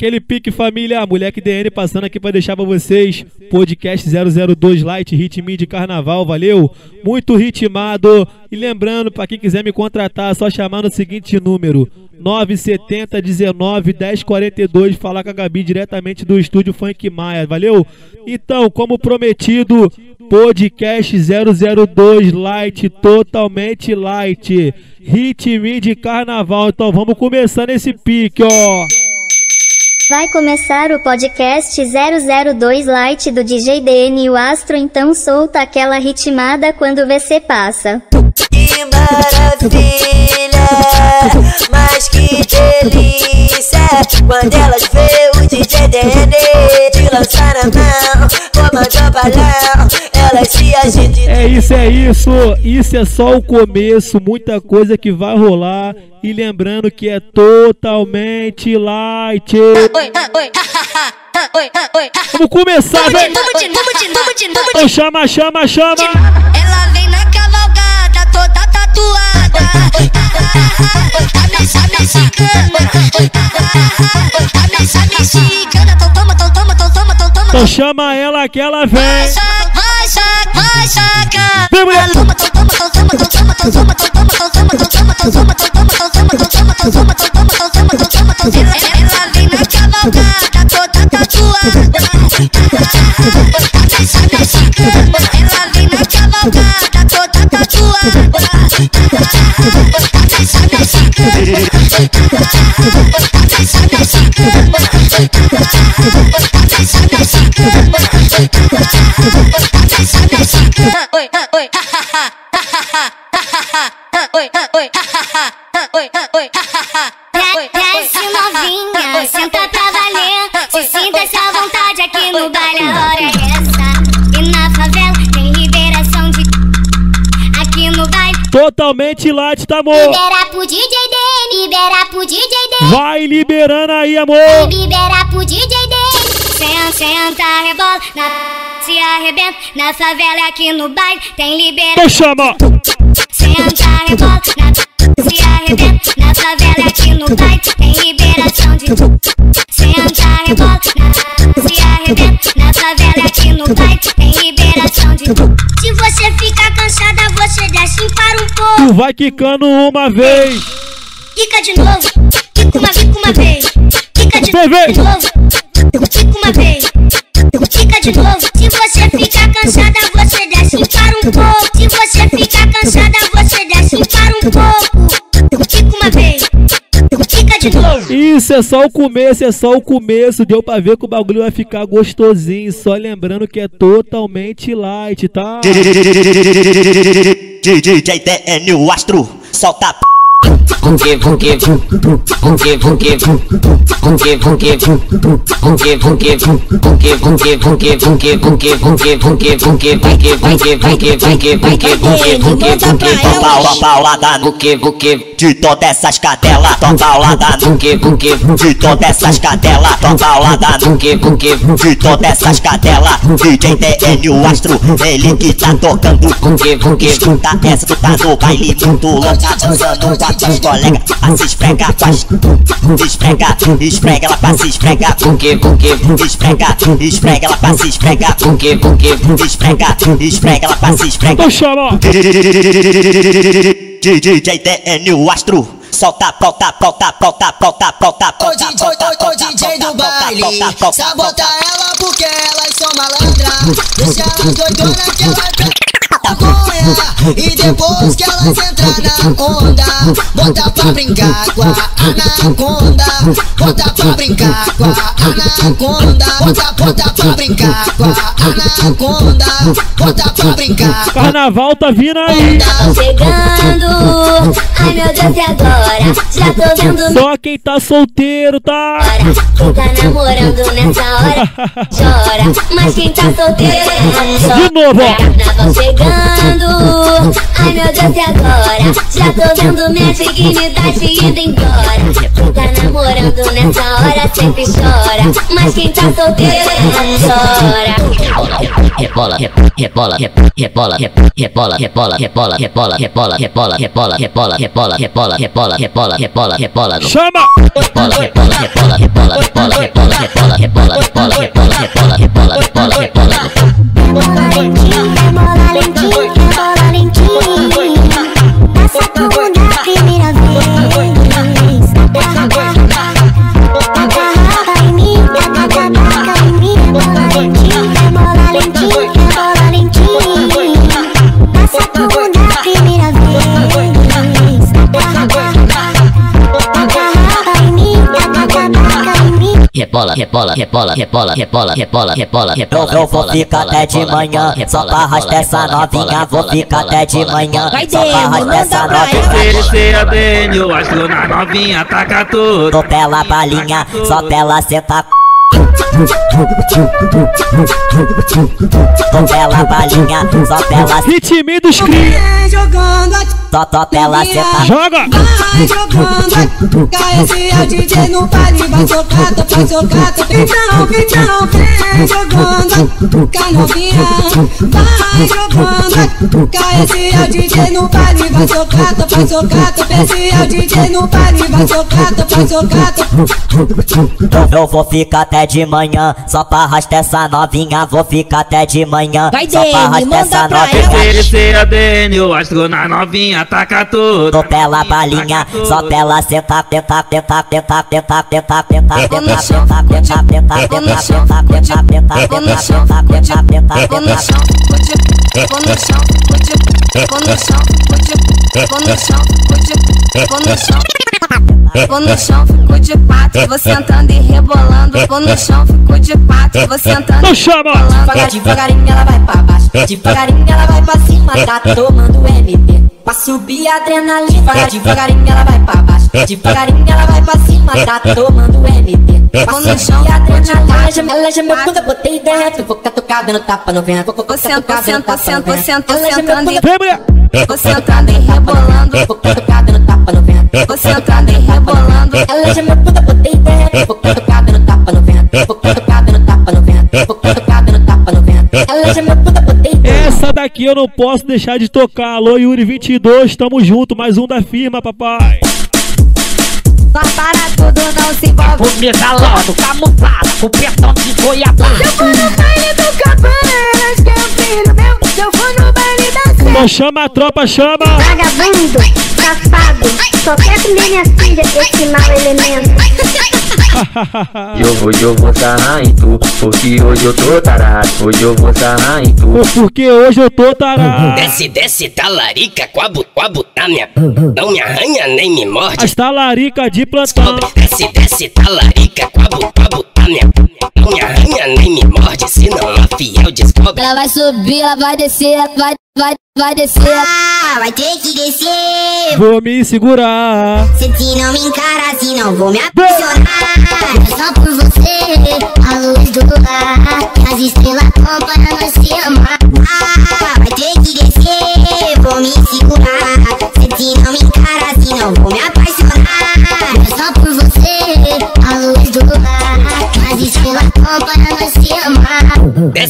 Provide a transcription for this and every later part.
Aquele pique família, moleque DN passando aqui para deixar pra vocês. Podcast 002 Light Ritmo de Carnaval, valeu? Muito ritmado. E lembrando, para quem quiser me contratar, só chamar no seguinte número: 970 19 1042. Falar com a Gabi diretamente do estúdio Funk Maia, valeu? Então, como prometido, podcast 002 Light, totalmente light. Ritmo de Carnaval. Então vamos começar nesse pique, ó. Vai começar o podcast 002 Light do DJ DN e o Astro, então solta aquela ritmada quando você passa. Que maravilha, mas que delícia Quando elas vê o DJ DN de lançar a mão Comandou balão, elas se agitam É isso, é isso. Isso é só o começo. Muita coisa que vai rolar. E lembrando que é totalmente light. Oi, oi, Vamos começar, novo, Então chama, chama, chama. Ela vem na cavalgada toda tatuada Então chama ela que ela vem. Saca. Vem, mulher. Ela vem na cavalgada, toda tatuada. Ela vem na cavalgada, toda tatuada. Desce novinha, senta pra Totalmente light, tá, amor? libera pro DJ D, libera pro DJ D. Vai liberando aí, amor. Libera pro DJ D. Senta, senta, rebola, na, se arrebenta. Na favela aqui no baile tem liberação. Então chama. Senta, rebola, na, se arrebenta. Na favela aqui no baile tem liberação de. Senta, rebola, na, se arrebenta. Na favela aqui no baile tem liberação. Se você ficar cansada, você desce e para um pouco. Tu vai quicando uma vez. Fica de novo, fica uma, fica uma vez. Fica de, de novo, fica uma vez. Fica de novo. Se você ficar cansada, você desce e para um pouco. Se você ficar cansada, você um pouco. Uma vez. Isso é só o começo, é só o começo. Deu pra ver que o bagulho vai ficar gostosinho. Só lembrando que é totalmente light, tá? DJ DN o Astro, solta a p. Paulada no que o que de que essas que Tô que no que o que de que essas que Tô que no que o que de que essas que DJ que o que ele que tá tocando. Que essa que tá no baile muito louca dançando ela pros colegas pra se esfregar, faz. Esfregar, esfrega ela pra se esfregar, porque, porque, esfregar, esfrega ela pra se esfregar, porque, porque, esfregar, esfrega ela pra se esfregar. DJ DN, o astro, solta, prota, prota, prota, prota, prota, prota, prota, o DJ do baile, sabota ela porque elas é são malandras, deixa ela doidona que ela é elas maconha E depois que elas entrar na onda Bota pra brincar com a anaconda Bota pra brincar com a anaconda Bota, bota pra brincar com a anaconda Bota pra brincar Carnaval tá vindo aí. Tava chegando. Ai meu Deus, e agora? Já tô vendo Só quem tá solteiro, tá? Quem tá namorando nessa hora chora. Mas quem tá solteiro. De novo, ó. Carnaval chegando. Ai meu Deus, e agora? Já tô vendo minha dignidade indo embora. Tá namorando nessa hora sempre chora. Mas quem tá solteiro chora. Rebola, rebola, rebola, rebola, rebola, rebola, rebola, rebola, rebola, rebola, rebola, rebola, rebola, rebola, rebola, rebola, rebola, rebola. Chama! Rebola, rebola, rebola, rebola, rebola, rebola, rebola, rebola, rebola, rebola, rebola, rebola, rebola, rebola. Rebola lentinho, rebola lentinho. Rebola. Eu vou ficar até de manhã, só pra arrastar essa novinha. Vou ficar até de manhã, só pra arrastar essa novinha. Oferecer a Dani, eu acho que na novinha taca tudo. Tô pela balinha, só pra ela sentar. Tô pela balinha, só pra ela Ritmi dos cria. Vem jogando a pra ela sentar. Joga! Vai jogando a esse é o DJ no baile Vai jogar, tu vai jogar, então, então Vem jogando com a novinha Vai jogando com esse é o DJ no baile Vai jogar, vai jogar, esse é o DJ no baile Vai jogar, vai jogar, tu Eu vou ficar até de manhã, só pra arrastar essa novinha. Vou ficar até de manhã, Vai, só pra arrastar manda essa novinha. Oferecer a eu acho que na novinha taca tudo. Tô pela balinha, só pra ela sentar, tentar, tentar, tentar, tentar, tentar, tentar, Vou no tentar, chão, tentar, tentar, tentar, vou no tentar, chão, tentar, tentar, tentar, vou no chão, tentar, tentar, Vou no chão, vou chão, vou no chão, vou chão, vou no chão, Vou no chão, fico de quatro, vou sentando e rebolando. Vou no chão, fico de quatro, vou sentando e rebolando. Devagarinho ela vai pra baixo, devagarinho ela vai pra cima, tá tomando MD. Pra subir a adrenalina, devagarinho ela vai pra baixo, devagarinho ela vai pra cima, tá tomando MD. No subir chão, a adrenalina, ela já, de ela já me quatro. bunda, botei dentro, vou catucar dando tapa no vento, vou catucar dando tapa no vento. sentando e Vem, mulher! vou sentando e rebolando. Vou catucar dando tapa no vento. Vou sentando e rebolando. Ela já me bunda, botei dentro. Vou catucar dando tapa no vento. Vou catucar dando tapa no vento. Vou catucar dando tapa no vento. Ela já me bunda. Daqui eu não posso deixar de tocar. Alô, Yuri 22, tamo junto. Mais um da firma, papai. Só para tudo, não se envolve. Por mesalado, camuflado, com perdão de goiabada. Eu vou no baile do Cabanas, que é um filho meu. Eu vou no baile da Sé. Então chama a tropa, chama! Vagabundo, safado, só quer comer minha filha, esse mau elemento. Eu vou, eu vou sarrar em tu, porque hoje eu tô tarado. Hoje eu vou sarrar em tu. Porque hoje eu tô tarado. Desce, desce, talarica com a, bu, com a butanha. Não me arranha nem me morde. As talarica de plantão. Desce, desce, talarica com a, bu, com a butanha. Não me arranha nem me morde, senão a fiel descobre. Ela vai subir, ela vai descer, ela vai, vai, vai descer. Vai ter que descer. Vou me segurar. Se te não me encara assim, não vou me apaixonar. É só por você, a luz do lar. As estrelas acompanham nós se amar.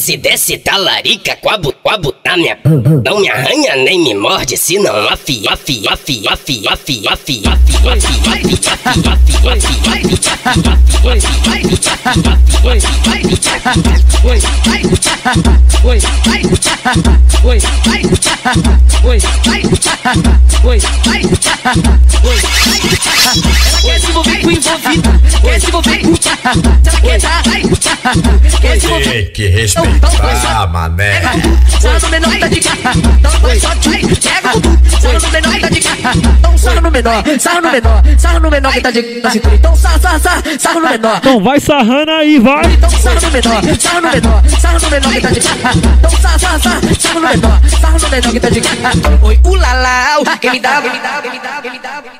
desce, da talarica, quabo, quabo, tá minha. Não me arranha nem me morde, se não afi, afi, afi, afi, afi, afi, afi, Ela quer se envolver com envolvido, quer se envolver com tchá, tchá, tchá, tchá, tem que respeitar, mané. Sarra no menor tá de cara. Então só vai, pega. Sarra no menor tá de cara. Então sarra no menor, sarra no menor, sarra no menor que tá de cintura. Então sarra, sarra, sarra, sarra no menor. Então vai sarrando aí, vai. Então sarra no menor, sarra no menor, sarra no menor que tá de cara. Então sarra, sarra, sarra, sarra no menor, sarra no menor que tá de cara. Oi, ulala, quem me dá, quem me dá, quem me dá, quem me dá.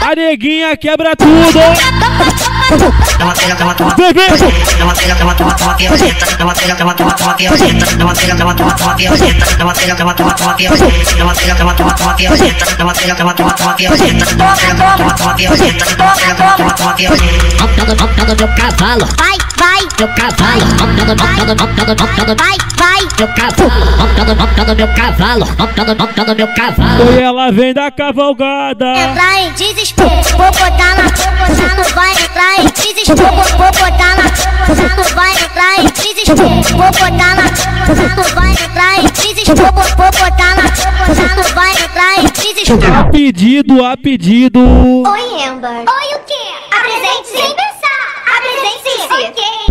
A neguinha quebra tudo. Vem. Monta no, meu cavalo, vai, meu cavalo. Monta no, monta no, monta no, monta no, vai, vai. meu cavalo. Monta no, monta no meu cavalo. Monta no, monta no meu cavalo. E ela vem da cavalgada. Entrar em desespero, vou botar na, vou botar no vai entrar em desespero, vou botar na, vou botar no vai Vou botar na tu vai entrar em crise. Vou vou botar na tu vai entrar em crise. A pedido, a pedido. Oi, Amber. Oi, o quê? Apresente sem pensar. Apresente-se.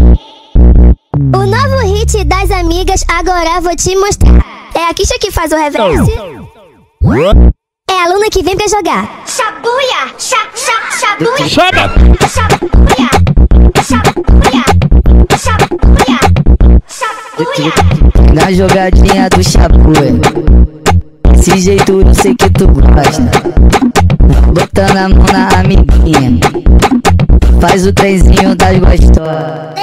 O novo hit das amigas, agora vou te mostrar. É a Kisha que faz o reverse. É a aluna que vem pra jogar. Chabuia! Cha, cha, chabuia! Chama! Chabuia! Chabuia! Chabuia! Chabuia! Na jogadinha do chapué Desse jeito eu sei que tu gosta Botando a mão na amiguinha Faz o trenzinho das gostosas!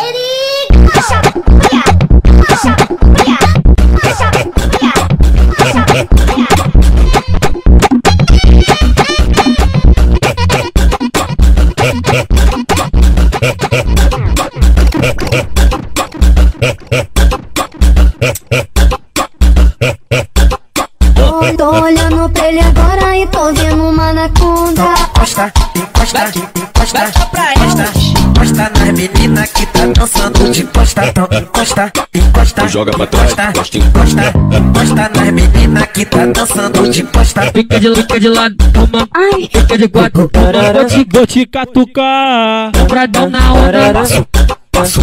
Joga pra trás, encosta, encosta, encosta nas meninas que tá dançando de costa. Fica de, fica de lado, toma. Fica de quatro. Vou te, vou te catucar. Dobradão na onda. Passo, passo,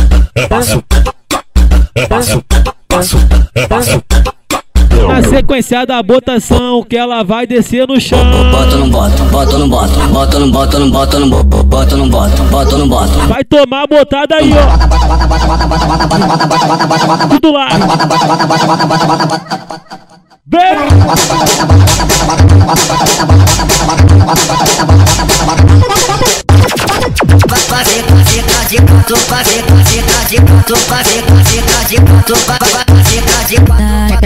passo, passo, passo, passo. Na sequência da botação, que ela vai descer no chão. Bota ou não bota, bota ou não bota, bota ou não bota, não bota, não bota, bota ou não bota, bota ou não bota. Vai tomar a botada aí, ó. Tudo lá. Vem! Fazer, fazer, fazer, canto, fazer, fazer, fazer, canto, fazer, fazer, fazer, canto, fazer, fazer, Dentro da revolta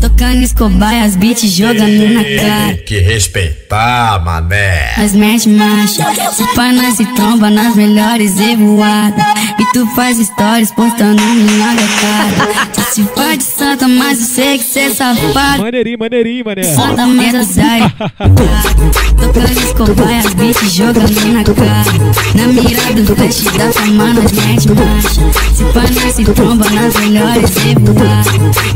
Tocando escobaias, beat jogando na cara. Que respeito respeitar, mané. As mete marcha, se pá nós se tromba nas melhores revoadas E tu faz stories postando minha cara Tu se faz de santa, mas eu sei que cê é safado. Maneirinho, maneirinho, mané. Santa merda sai Tocando escobar as beats jogando na cara. Na mira do flash da fama nós mete marcha Se pá nós se tromba nas melhores revoadas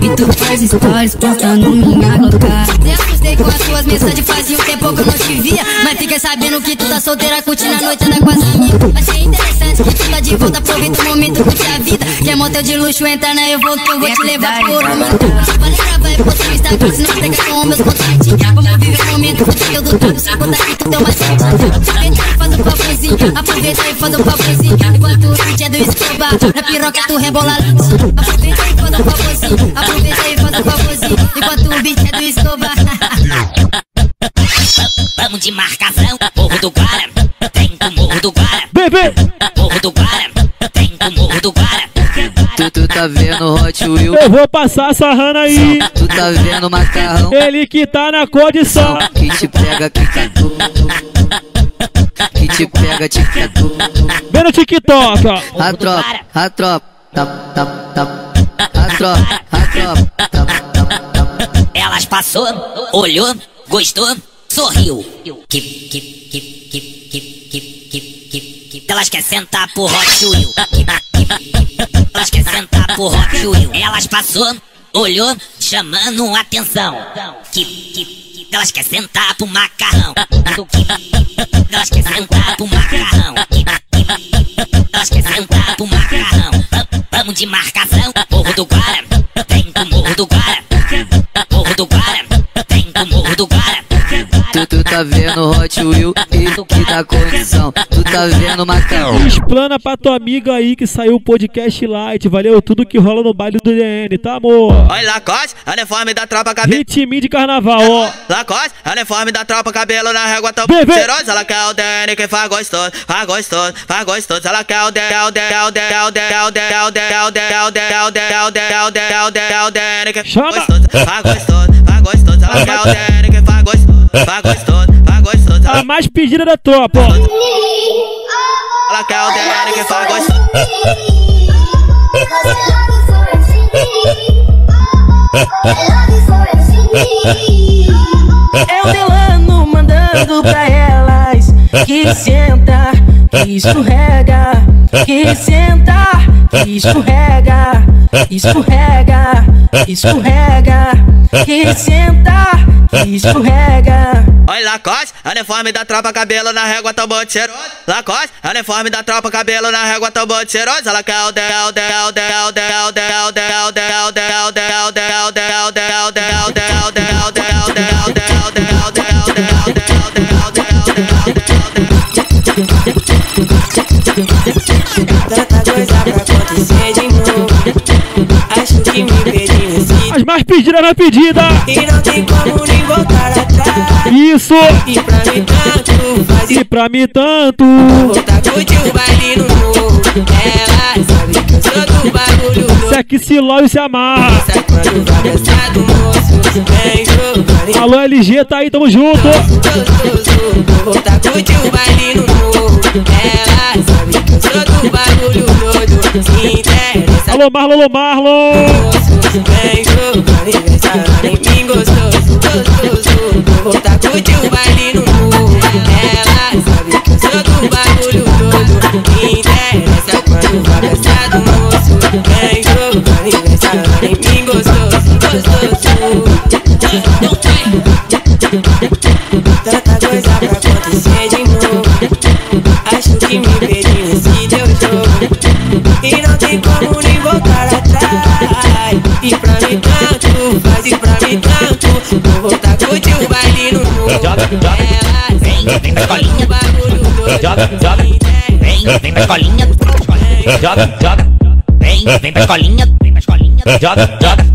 E tu faz stories postando minha cara Eu assustei com as suas mensagens fazia um tempo que eu não te via Mas fiquei sabendo que tu tá solteira curtindo a noite anda com as amigas. Achei interessante que tu tá de volta, aproveita o momento, curte a vida. Quer motel de luxo, entra na Evo que eu vou te levar por um Vale gravar e postar no Instagram, se não pegar com meus contatinhos. Vamos viver o momento, conteúdo todo, sem contar que tu deu uma e faz um favorzinho, aproveita e faz um favorzinho Enquanto o vídeo é do escobar, na piroca tu rebola Aproveita e faz um favorzinho, aproveita e faz um favorzinho Enquanto o beat é do escobar Vamos de marcação, Morro do Guara, tem com Morro do Guara, Bebê! Morro do Guara, tem com Morro do Guara. Tu, tu tá vendo Hot Wheel Eu vou passar essa rana aí. Tu tá vendo Macarrão? Ele que tá na condição. Que te pega, que tu Que te pega, te Vem no TikTok, ó. A tropa, a tropa Tam, tam, tam. A tropa, a tropa Tam, tam, tam. Elas passou, olhou, gostou, sorriu. Elas querem sentar pro Hot Wheel. Que, que, que, elas querem sentar pro Hot Wheel. Elas passou, olhou, chamando atenção. Elas querem sentar pro macarrão. Elas querem sentar pro macarrão. Elas querem sentar pro macarrão. Va- Vamos de marcação, Morro do Guara, tem com Morro do Guara. Morro do Guara, tem com Morro do Guara. Tá vendo Hot Wheel e que dá condição Tu tá vendo Macarrão Explana pra tua amiga aí que saiu o podcast light, valeu? Tudo que rola no baile do DN, tá, amor? Olha Lacoste, uniforme da tropa, cabelo. Ritminho de carnaval, ó. Lacoste, uniforme da tropa, cabelo na régua, tão cheirosa. Ela quer o DN que faz gostoso, faz gostoso, faz gostoso. Ela quer o DN, o DN, o DN, o DN, o DN, o DN, o DN, o DN, o DN, o DN, o DN, o DN, o DN que Chama. faz gostoso, faz gostoso, faz gostoso. Ela quer o DN que faz gostoso, faz gostoso, faz gostoso. A mais pedida da tropa, ó. Ela quer o DN que faz gostoso. É o Delano mandando pra elas que senta, escorrega, que senta, escorrega, escorrega, escorrega, que senta, que escorrega. Olha Lacoste, uniforme da tropa, cabelo na régua, tambor de. Lacoste, uniforme da tropa, cabelo na régua, tambor de. Ela quer o del, del, del, del, del, del, del, del, del, coisa pra acontecer de novo. Acho que me perdi nesse As mais pedidas na pedida. E não tem como nem voltar atrás. Isso. E pra mim tanto faz E pra mim tanto. O baile no morro. Ela sabe que eu sou do bagulho Se é que se logo se amarra. Sabe quando vai gostar do moço. Vem jogando. Alô LG, tá aí, tamo junto. Gostoso. O baile no morro. Ela sabe que eu sou do bagulho interessa. Alô Marlon, alô Marlon. Vem jogando vem sarando em mim gostoso, gostoso Vou voltar curtir o baile no morro Ela sabe que eu sou do bagulho todo Me interessa quando vai gostar do moço Vem jogando vem sarando em mim gostoso, gostoso Tanta coisa pra acontecer de novo Acho que me tem como nem voltar atrás E pra mim tanto, faz e pra mim tanto Vou voltar curtir o baile no morro Joga, joga, vem, vem pra escolinha. Joga, joga, vem, vem pra escolinha. Joga, joga, vem, vem pra escolinha. Vem pra escolinha. Joga, joga,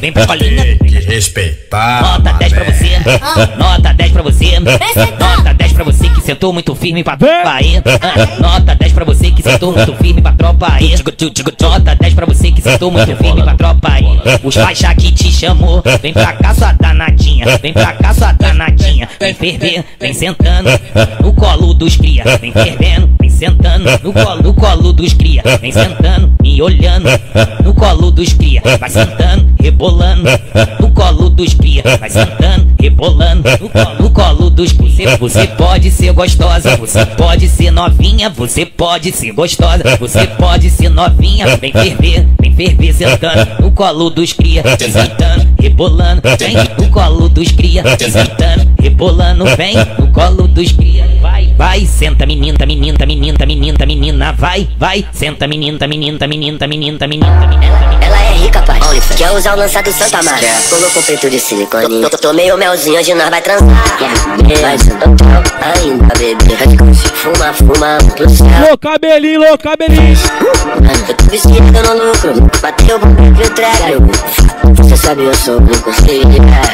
vem pra escolinha. Tem que respeitar, Nota 10 pra você, nota 10 pra você, nota 10 pra você que sentou muito firme pra tropa aí. Ah, Nota 10 pra você que sentou muito firme pra tropa aí. Nota 10 pra você que sentou muito firme pra tropa aí. Os faixa que te chamou, vem pra cá sua danadinha, vem pra cá sua danadinha. Vem ferver, vem sentando no colo dos cria, vem fervendo, vem sentando no colo, no colo dos cria, vem sentando, me olhando no colo dos cria, vai sentando, rebolando no colo dos cria, vai sentando, rebolando no colo, dos cria. Você pode ser gostosa, você pode ser novinha, você pode ser gostosa, você pode ser novinha, vem ferver, vem ferver sentando no colo dos cria, sentando, rebolando, vem no colo dos cria, sentando, rebolando, vem no colo dos cria, vai, vai, senta menina, menina, menina, menina, menina, vai, vai, senta menina, menina, menina, menina, menina, menina. Ela é rica, pai. Quer usar o lançado Santa Maria. Colocou peito de silicone. Tomei o melzinho, hoje nós vai transar. Mas ainda, bebê. Fuma, fuma pro céu. Lô cabelinho, lô cabelinho. Eu tô viciado no lucro. Bateu o que eu trago. Você sabe, eu sou o conselho.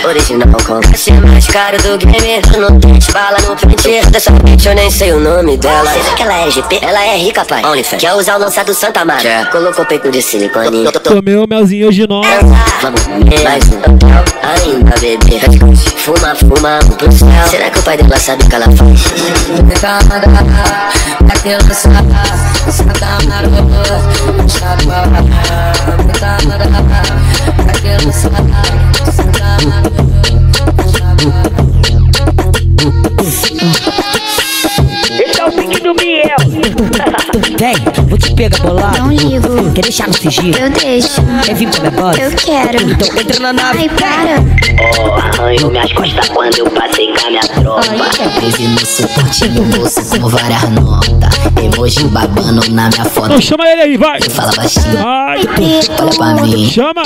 Original com caixa mais caro do game. Eu não tenho bala no pente. Dessa bitch eu nem sei o nome dela. Será que ela é GP? Ela é rica, pai. OnlyFans. Quer usar o lançado Santa Maria. Colocou peito de silicone. Tô- tô- tô- Tomei o melzinho hoje nós. Vamos comer mais um papel ainda, bebê. Fuma, fuma pro céu. Será que o pai dela sabe o que ela faz? Daquela sala, vou te pegar bolado. Não ligo. Quer deixar no sigilo? Eu deixo. Quer vir pra minha base? Eu quero. Então entra na nave. Ai, para. Oh, arranho minhas costas quando eu passei com a minha tropa. Teve no suporte no bolso com várias notas. Emoji babando na minha foto. Então chama ele aí, vai. Fala baixinho. Ai, Olha pra mim. chama.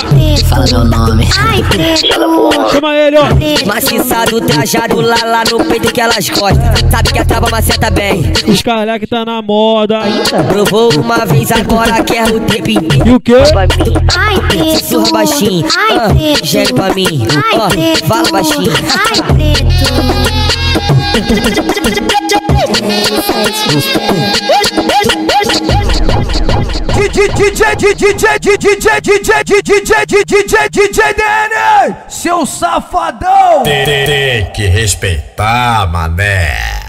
Fala meu nome. Ai, preto. Chama ele, ó. Maciçado, trajado lá, lá no peito que elas gostam. Sabe que a trava maceta bem. Os caras que tá na moda. Provou uma vez, agora quer o tempo inteiro. E o quê? Ai, preto. Sussurra baixinho. Ai, Ah, preto. gere pra mim. Ai, preto. fala baixinho. Ai, preto. DJ, DJ, DJ, DJ, DJ, DJ, DJ, DJ, Dene, seu safadão! Tem que respeitar, mané.